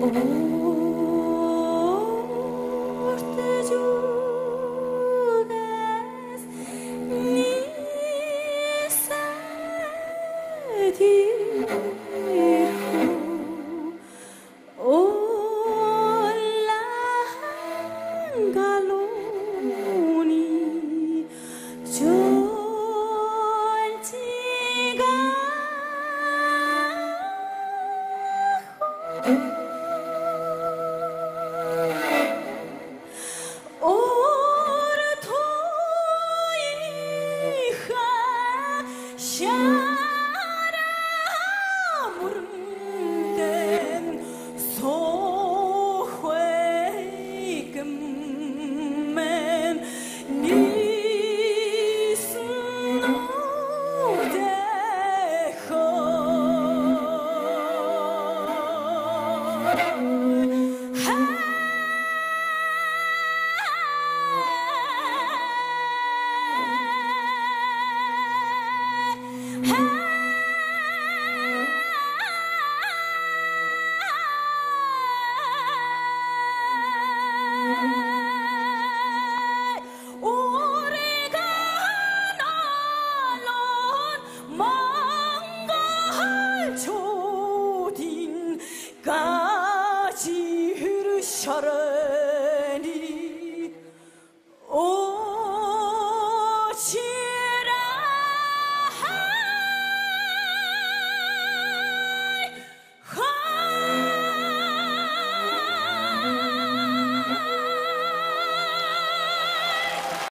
thank mm -hmm. you Hey! 샤라니 오지